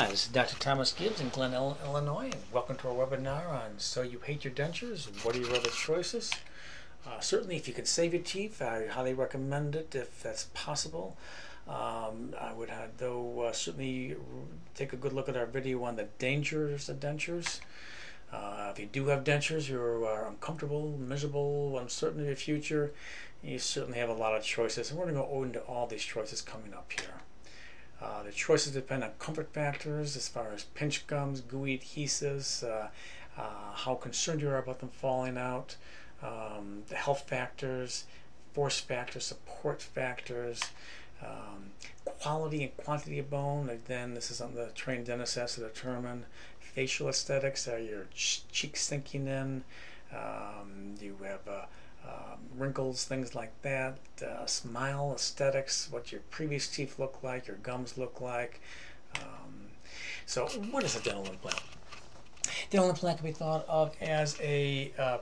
Hi, this is Dr. Thomas Gibbs in Glen, Illinois, and welcome to our webinar on So You Hate Your Dentures, what are your other choices? Uh, certainly, if you can save your teeth, I highly recommend it if that's possible. Um, I would, have, though, uh, certainly take a good look at our video on the dangers of dentures. Uh, if you do have dentures, you are uncomfortable, miserable, uncertain of your future, you certainly have a lot of choices. And we're going to go into all these choices coming up here. Uh, the choices depend on comfort factors as far as pinch gums, gooey adhesives, uh, uh, how concerned you are about them falling out, um, the health factors, force factors, support factors, um, quality and quantity of bone. Again, this is something the trained dentist has to determine. Facial aesthetics, are your ch cheeks sinking in? Um, you have uh, wrinkles, things like that, uh, smile aesthetics, what your previous teeth look like, your gums look like. Um, so, what is a dental implant? Dental implant can be thought of as a uh,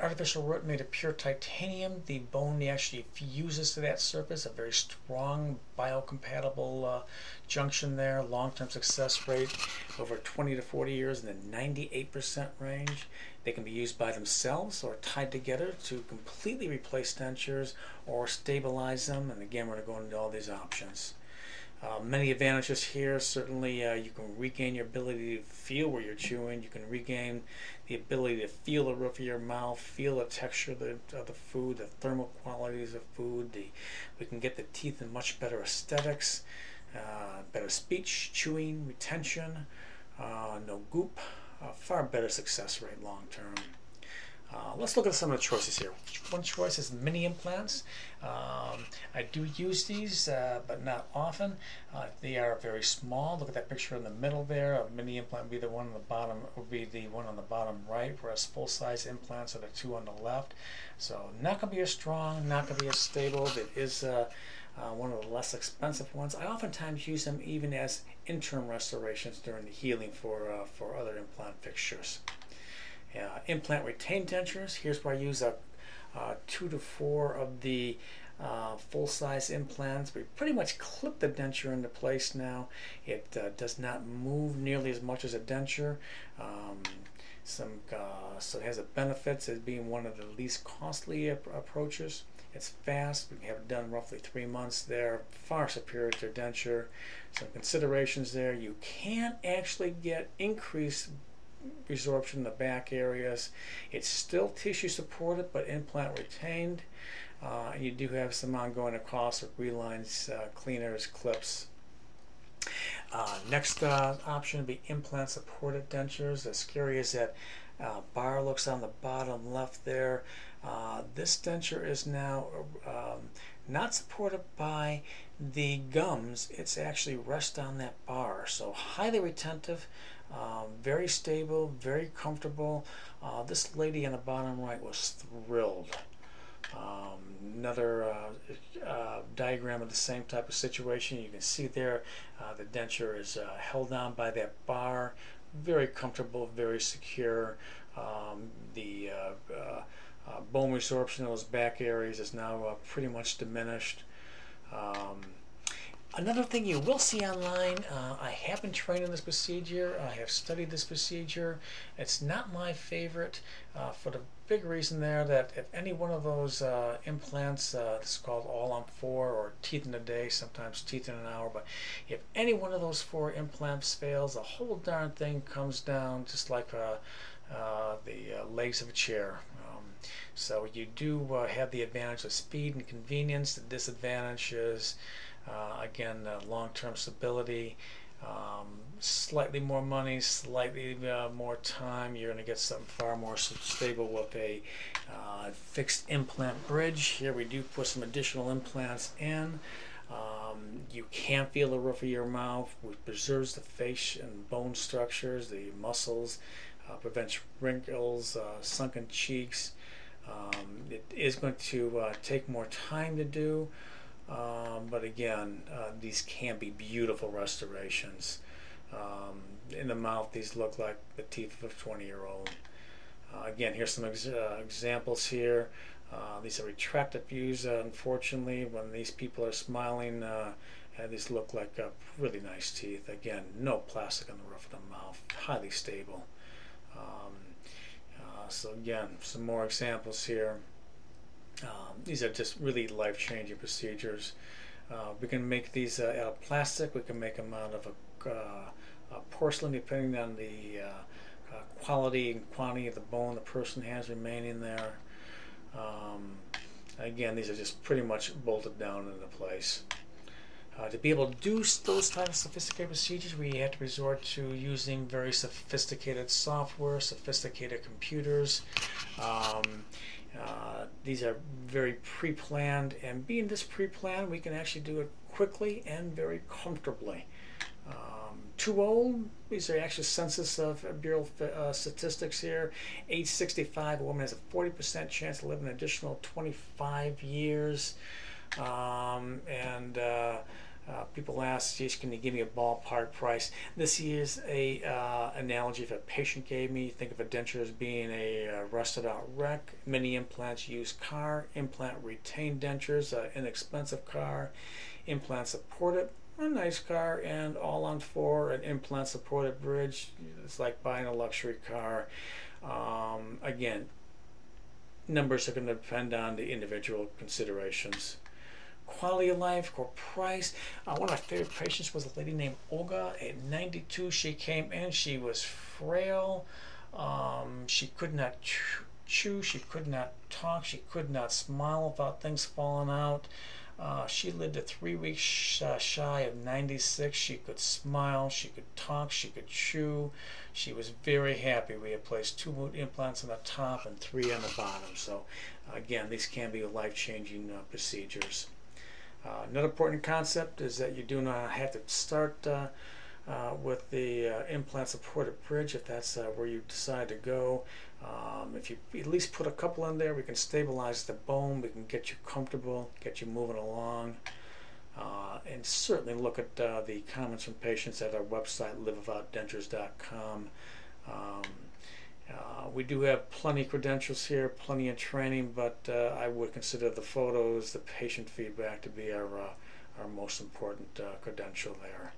artificial root made of pure titanium. The bone actually fuses to that surface, a very strong biocompatible uh, junction there. Long-term success rate over 20 to 40 years in the 98% range. They can be used by themselves or tied together to completely replace dentures or stabilize them. And again, we're going to go into all these options. Uh, many advantages here. Certainly, uh, you can regain your ability to feel where you're chewing. You can regain the ability to feel the roof of your mouth, feel the texture of the, of the food, the thermal qualities of food. The, we can get the teeth in much better aesthetics, uh, better speech, chewing, retention, uh, no goop, far better success rate long term. Uh, let's look at some of the choices here. One choice is mini implants. Um, I do use these, uh, but not often. Uh, they are very small. Look at that picture in the middle there. A mini implant would be the one on the bottom, would be the one on the bottom right, whereas full-size implants are the two on the left. So not going to be as strong, not going to be as stable. It is uh, uh, one of the less expensive ones. I oftentimes use them even as interim restorations during the healing for, uh, for other implant fixtures. Uh, implant retained dentures, here's where I use a, uh, two to four of the uh, full-size implants. We pretty much clip the denture into place now. It uh, does not move nearly as much as a denture. Um, some, uh, so it has the benefits as being one of the least costly ap approaches. It's fast. We have it done roughly three months there. Far superior to a denture. Some considerations there. You can actually get increased resorption in the back areas. It's still tissue supported but implant retained. Uh, and you do have some ongoing costs with relines, uh, cleaners, clips. Uh, next uh, option would be implant supported dentures. As scary as that uh, bar looks on the bottom left there, uh, this denture is now um, not supported by the gums. It's actually rest on that bar. So highly retentive, um, very stable, very comfortable. Uh, this lady in the bottom right was thrilled. Um, another uh, uh, diagram of the same type of situation. You can see there uh, the denture is uh, held on by that bar. Very comfortable, very secure. Um, the uh, bone resorption in those back areas is now pretty much diminished. Um, Another thing you will see online, uh, I have been trained in this procedure, I have studied this procedure. It's not my favorite uh, for the big reason there that if any one of those uh, implants, uh, it's called all on four or teeth in a day, sometimes teeth in an hour, but if any one of those four implants fails, the whole darn thing comes down just like uh, uh, the legs of a chair. Um, so you do have the advantage of speed and convenience. The disadvantage is again, uh, long-term stability, um, slightly more money, slightly uh, more time. You're going to get something far more stable with a uh, fixed implant bridge. Here we do put some additional implants in. Um, you can feel the roof of your mouth, which preserves the face and bone structures, the muscles, uh, prevents wrinkles, uh, sunken cheeks. Um, it is going to take more time to do. Um, but again, uh, these can be beautiful restorations. Um, in the mouth, these look like the teeth of a 20 year old. Uh, again, here's some ex uh, examples here. Uh, these are retracted views, uh, unfortunately, when these people are smiling uh, these look like really nice teeth. Again, no plastic on the roof of the mouth, highly stable. Um, so again, some more examples here. Um, these are just really life-changing procedures. Uh, we can make these uh, out of plastic. We can make them out of a, uh, a porcelain, depending on the uh, uh, quality and quantity of the bone the person has remaining there. Um, again, these are just pretty much bolted down into place. Uh, to be able to do those type of sophisticated procedures, we have to resort to using very sophisticated software, sophisticated computers. Um, these are very pre-planned, and being this pre-planned, we can actually do it quickly and very comfortably. Um, too old, these are actually census of Bureau uh, statistics here. Age 65, a woman has a 40% chance to live an additional 25 years. Um, and uh, uh, people ask, geez, can you give me a ballpark price? This is a uh, analogy if a patient gave me. Think of a denture as being a uh, rusted out wreck. Mini implants use car. Implant retained dentures, uh, inexpensive car. Implant supported, a nice car. And all on four, an implant supported bridge. It's like buying a luxury car. Um, again, numbers are going to depend on the individual considerations quality of life or price. Uh, one of my favorite patients was a lady named Olga. At 92, she came in. She was frail. Um, she could not chew. She could not talk. She could not smile without things falling out. Uh, she lived at three weeks uh, shy of 96. She could smile, she could talk, she could chew. She was very happy. We had placed two moot implants on the top and three on the bottom. So, again, these can be life changing uh, procedures. Uh, another important concept is that you do not have to start uh, uh, with the uh, implant supported bridge if that's uh, where you decide to go. Um, if you at least put a couple in there, we can stabilize the bone, we can get you comfortable, get you moving along. Uh, and certainly look at the comments from patients at our website, livewithoutdentures.com. Um, uh, we do have plenty of credentials here, plenty of training, but uh, I would consider the photos, the patient feedback to be our, uh, our most important uh, credential there.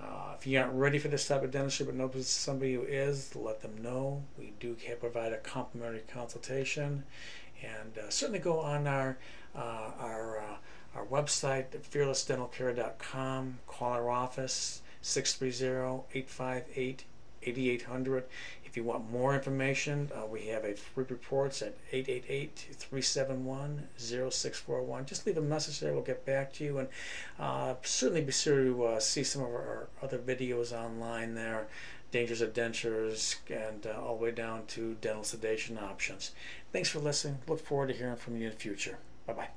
Uh, if you aren't ready for this type of dentistry but know somebody who is, let them know. We do can provide a complimentary consultation. And certainly go on our, our, our website, fearlessdentalcare.com, call our office, 630 858 8800. If you want more information, uh, we have a free reports at 888-371-0641. Just leave a message there. We'll get back to you. And uh, certainly be sure to uh, see some of our other videos online there. Dangers of dentures and uh, all the way down to dental sedation options. Thanks for listening. Look forward to hearing from you in the future. Bye-bye.